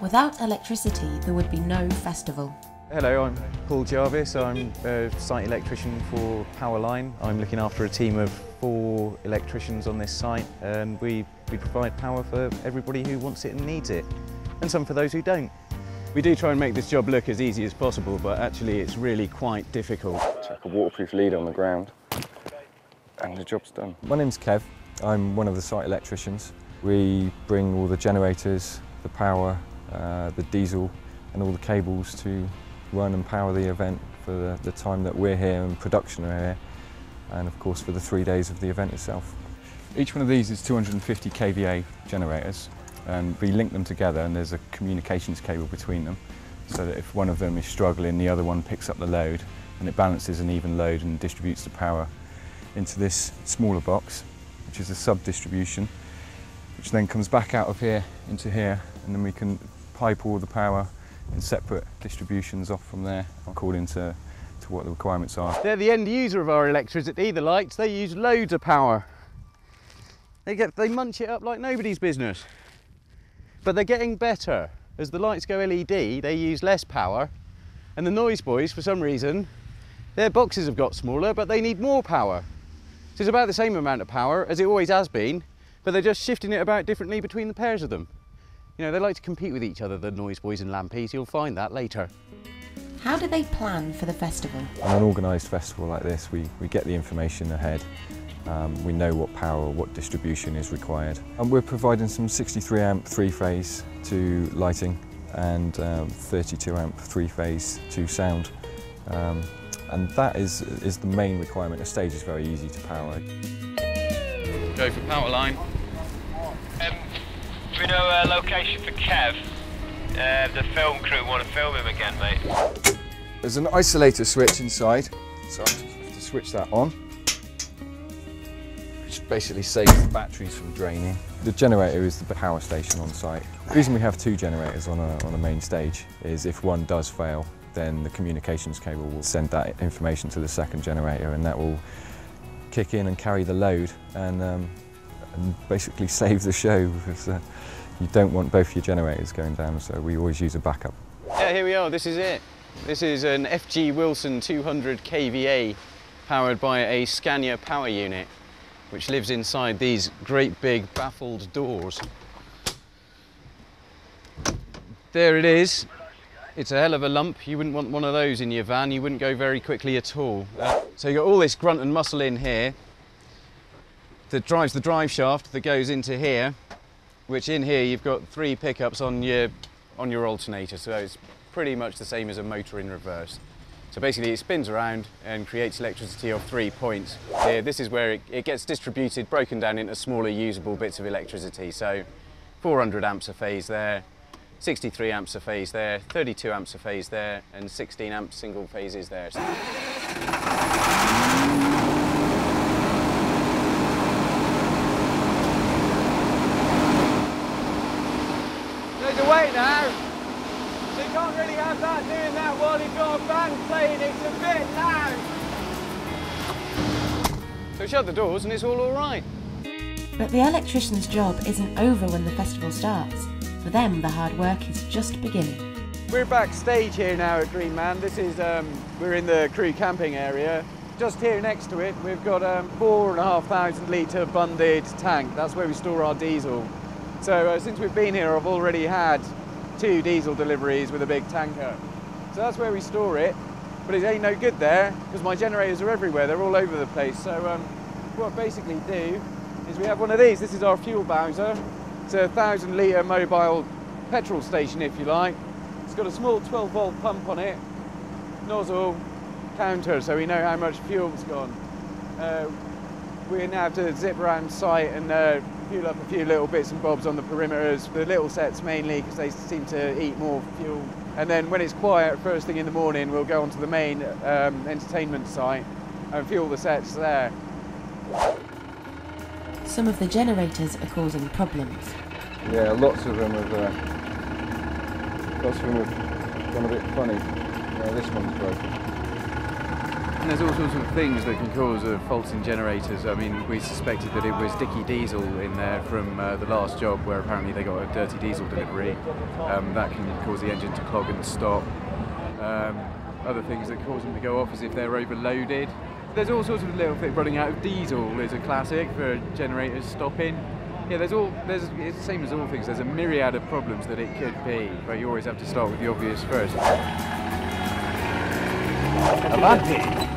Without electricity, there would be no festival. Hello, I'm Paul Jarvis. I'm a site electrician for Powerline. I'm looking after a team of four electricians on this site and we, we provide power for everybody who wants it and needs it, and some for those who don't. We do try and make this job look as easy as possible, but actually it's really quite difficult. Chuck a waterproof lead on the ground and the job's done. My name's Kev. I'm one of the site electricians. We bring all the generators, the power, uh, the diesel and all the cables to run and power the event for the, the time that we're here and production are here and of course for the three days of the event itself. Each one of these is 250 kVA generators and we link them together and there's a communications cable between them so that if one of them is struggling the other one picks up the load and it balances an even load and distributes the power into this smaller box which is a sub-distribution which then comes back out of here into here and then we can pipe all the power in separate distributions off from there according to, to what the requirements are. They're the end user of our electricity, the lights. They use loads of power. They, get, they munch it up like nobody's business. But they're getting better. As the lights go LED, they use less power. And the noise boys, for some reason, their boxes have got smaller, but they need more power. So it's about the same amount of power as it always has been, but they're just shifting it about differently between the pairs of them. You know, they like to compete with each other, the Noise Boys and Lampeys. You'll find that later. How do they plan for the festival? On an organised festival like this, we, we get the information ahead. Um, we know what power what distribution is required. And we're providing some 63 amp three phase to lighting and um, 32 amp three phase to sound. Um, and that is, is the main requirement. A stage is very easy to power. Go for Powerline. We know a location for Kev? Uh, the film crew want to film him again, mate. There's an isolator switch inside, so I have to switch that on. Which basically saves the batteries from draining. The generator is the power station on site. The reason we have two generators on a, on a main stage is if one does fail, then the communications cable will send that information to the second generator and that will kick in and carry the load and, um, and basically save the show because uh, you don't want both your generators going down so we always use a backup. Yeah, here we are, this is it. This is an FG Wilson 200 kVA powered by a Scania power unit which lives inside these great big baffled doors. There it is. It's a hell of a lump. You wouldn't want one of those in your van. You wouldn't go very quickly at all. Uh, so you've got all this grunt and muscle in here that drives the drive shaft that goes into here, which in here you've got three pickups on your, on your alternator. So it's pretty much the same as a motor in reverse. So basically it spins around and creates electricity of three points. Here, this is where it, it gets distributed, broken down into smaller usable bits of electricity. So 400 amps a phase there, 63 amps a phase there, 32 amps a phase there, and 16 amp single phases there. There's way now. So you can't really have that doing that while you've got a band playing. It's a bit loud. So shut the doors and it's all all right. But the electrician's job isn't over when the festival starts. For them, the hard work is just beginning. We're backstage here now at Green Man. This is, um, we're in the crew camping area. Just here next to it, we've got a um, four and a half thousand litre bunded tank. That's where we store our diesel. So uh, since we've been here, I've already had two diesel deliveries with a big tanker. So that's where we store it. But it ain't no good there because my generators are everywhere. They're all over the place. So um, what I basically do is we have one of these. This is our fuel bowser. It's a thousand litre mobile petrol station, if you like. It's got a small 12 volt pump on it, nozzle, counter, so we know how much fuel's gone. Uh, we now have to zip around site and uh, fuel up a few little bits and bobs on the perimeters, the little sets mainly because they seem to eat more fuel. And then when it's quiet, first thing in the morning, we'll go onto the main um, entertainment site and fuel the sets there. Some of the generators are causing problems. Yeah, lots of them have, uh, lots of them have gone a bit funny. Uh, this one's broken. And there's all sorts of things that can cause uh, faults in generators. I mean, we suspected that it was Dicky Diesel in there from uh, the last job where apparently they got a dirty diesel delivery. Um, that can cause the engine to clog and stop. Um, other things that cause them to go off is if they're overloaded. There's all sorts of little things. Running out of diesel is a classic for generators stopping. Yeah, there's all. There's it's the same as all things. There's a myriad of problems that it could be, but you always have to start with the obvious first. Avanti!